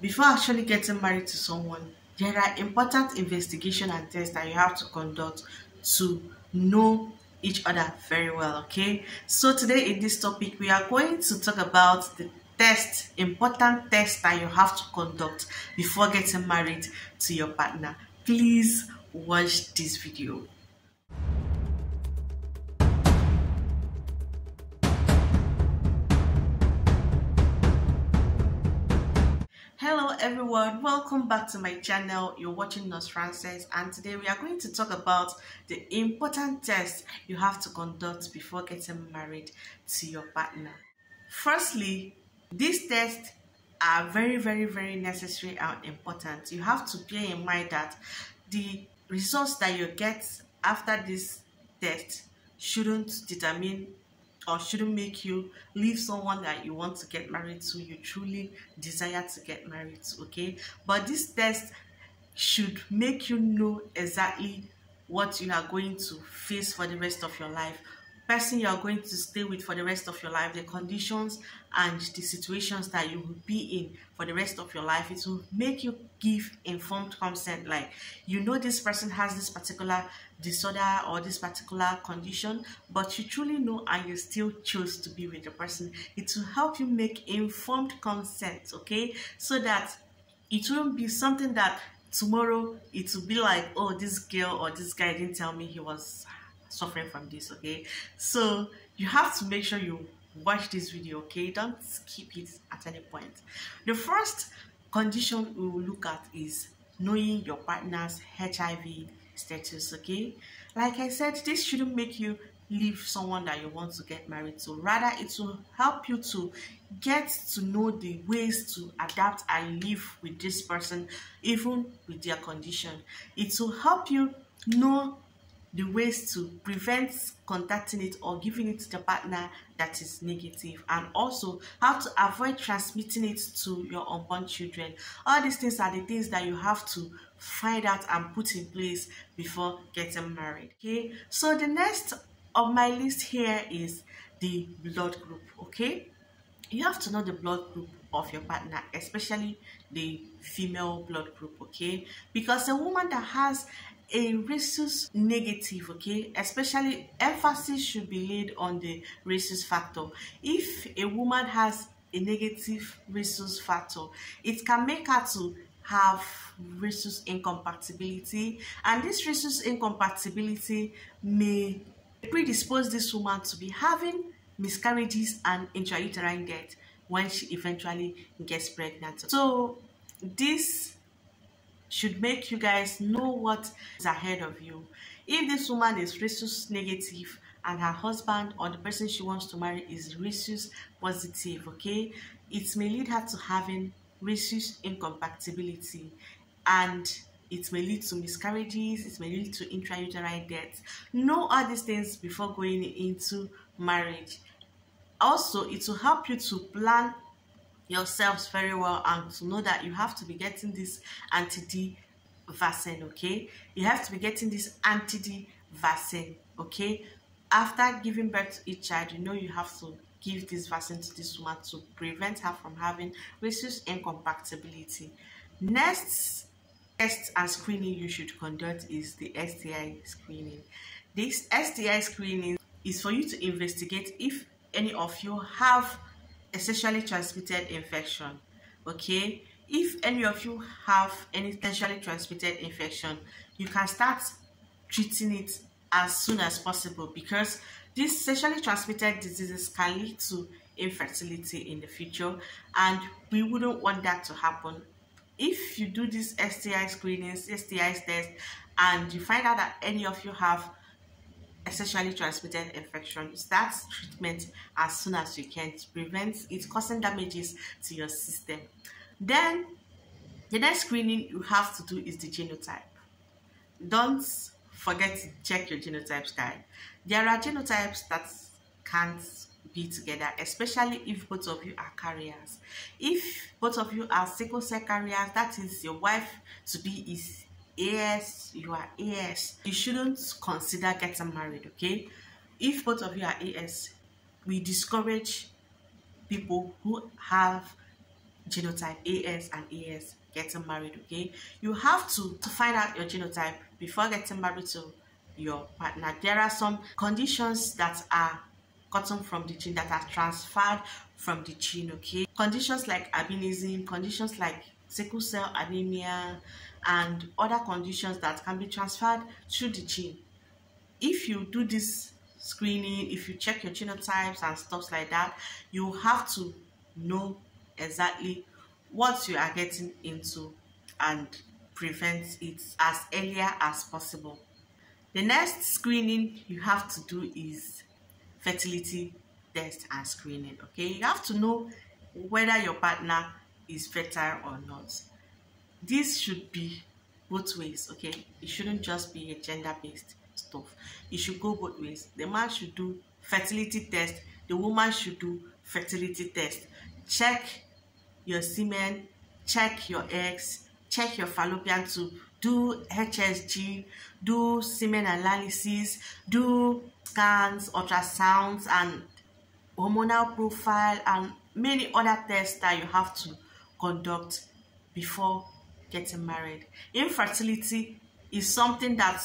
before actually getting married to someone, there are important investigation and tests that you have to conduct to know each other very well okay? So today in this topic we are going to talk about the test important test that you have to conduct before getting married to your partner. Please watch this video everyone welcome back to my channel. You're watching nurse frances and today we are going to talk about the important tests you have to conduct before getting married to your partner. Firstly these tests are very very very necessary and important. You have to bear in mind that the results that you get after this test shouldn't determine or shouldn't make you leave someone that you want to get married to, you truly desire to get married to, okay? But this test should make you know exactly what you are going to face for the rest of your life person you are going to stay with for the rest of your life, the conditions and the situations that you will be in for the rest of your life. It will make you give informed consent. Like, you know, this person has this particular disorder or this particular condition, but you truly know and you still choose to be with the person. It will help you make informed consent, okay? So that it won't be something that tomorrow it will be like, oh, this girl or this guy didn't tell me he was suffering from this okay? So you have to make sure you watch this video okay? Don't skip it at any point. The first condition we will look at is knowing your partner's hiv status okay? Like i said this shouldn't make you leave someone that you want to get married to. Rather it will help you to get to know the ways to adapt and live with this person even with their condition. It will help you know the ways to prevent contacting it or giving it to the partner that is negative and also how to avoid transmitting it to your unborn children. All these things are the things that you have to find out and put in place before getting married okay? So the next on my list here is the blood group okay? You have to know the blood group of your partner especially the female blood group okay? Because a woman that has a rhesus negative okay? Especially emphasis should be laid on the rhesus factor. If a woman has a negative rhesus factor it can make her to have rhesus incompatibility. And this rhesus incompatibility may predispose this woman to be having miscarriages and intrauterine death when she eventually gets pregnant. So this should make you guys know what is ahead of you. If this woman is rhesus negative and her husband or the person she wants to marry is rhesus positive, okay, it may lead her to having rhesus incompatibility and it may lead to miscarriages, it may lead to intrauterine deaths. Know all these things before going into marriage. Also, it will help you to plan yourselves very well and to know that you have to be getting this anti-D vaccine, okay? You have to be getting this anti-D vaccine, okay? After giving birth to each child, you know you have to give this vaccine to this woman to prevent her from having rhesus incompatibility. Next test and screening you should conduct is the STI screening. This STI screening is for you to investigate if any of you have a sexually transmitted infection okay? If any of you have any sexually transmitted infection you can start treating it as soon as possible because these sexually transmitted diseases can lead to infertility in the future and we wouldn't want that to happen. If you do this STI screenings, STI test, and you find out that any of you have a sexually transmitted infection, start treatment as soon as you can to prevent it causing damages to your system. Then, the next screening you have to do is the genotype. Don't forget to check your genotypes guide. There are genotypes that can't be together, especially if both of you are carriers. If both of you are sickle cell carriers, that is your wife to be is AS, you are AS, you shouldn't consider getting married, okay? If both of you are AS, we discourage people who have genotype AS and AS getting married, okay? You have to, to find out your genotype before getting married to your partner. There are some conditions that are gotten from the gene that are transferred from the gene, okay? Conditions like albinism, conditions like sickle cell anemia, and other conditions that can be transferred through the gene. If you do this screening, if you check your genotypes and stuff like that, you have to know exactly what you are getting into and prevent it as earlier as possible. The next screening you have to do is fertility test and screening. Okay, you have to know whether your partner is fertile or not. This should be both ways. Okay, it shouldn't just be a gender-based stuff. It should go both ways. The man should do fertility test. The woman should do fertility test. Check your semen, check your eggs, check your fallopian tube, do HSG, do semen analysis, do scans, ultrasounds, and hormonal profile, and many other tests that you have to conduct before getting married. Infertility is something that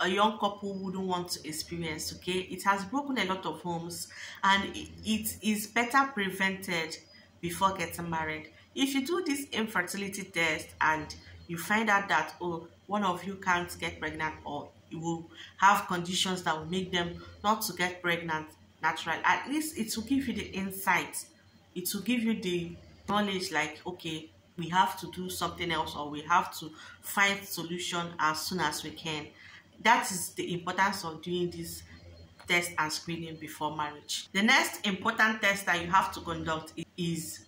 a young couple wouldn't want to experience, okay? It has broken a lot of homes and it is better prevented before getting married. If you do this infertility test and you find out that, oh, one of you can't get pregnant or you will have conditions that will make them not to get pregnant naturally, at least it will give you the insight. It will give you the knowledge like, okay, we have to do something else or we have to find solution as soon as we can. That is the importance of doing this test and screening before marriage. The next important test that you have to conduct is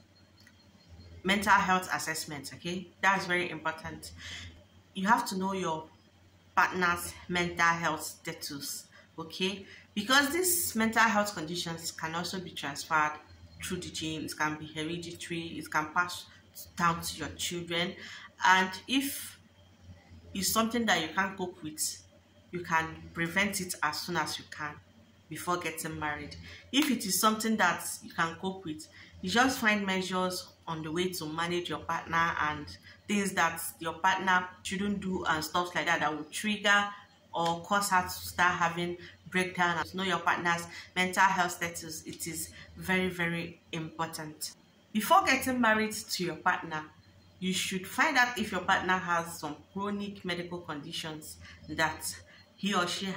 mental health assessment, okay? That's very important. You have to know your partner's mental health status, okay? Because these mental health conditions can also be transferred through the genes, it can be hereditary, it can pass down to your children. And if it's something that you can't cope with, you can prevent it as soon as you can before getting married. If it is something that you can cope with, you just find measures on the way to manage your partner and things that your partner shouldn't do and stuff like that that will trigger or cause her to start having breakdown. To know your partner's mental health status, it is very, very important. Before getting married to your partner, you should find out if your partner has some chronic medical conditions that he or she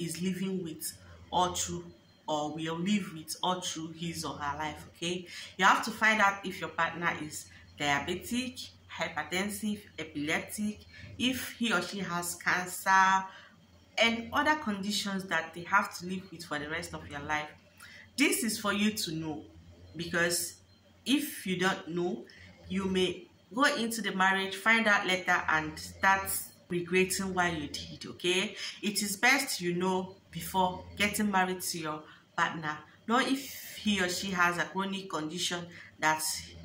is living with all through or will live with all through his or her life okay? You have to find out if your partner is diabetic hypertensive epileptic if he or she has cancer and other conditions that they have to live with for the rest of your life. This is for you to know because if you don't know you may go into the marriage find out later and start regretting why you did okay? It is best you know before getting married to your partner. Know if he or she has a chronic condition that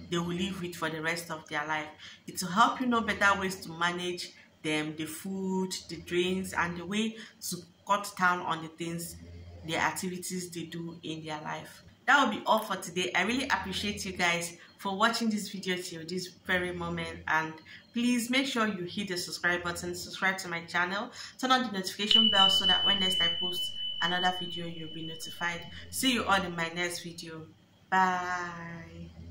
they will live with for the rest of their life. It will help you know better ways to manage them the food the drinks and the way to cut down on the things the activities they do in their life that will be all for today. I really appreciate you guys for watching this video till this very moment. And please make sure you hit the subscribe button subscribe to my channel turn on the notification bell so that when next i post another video you'll be notified. See you all in my next video. Bye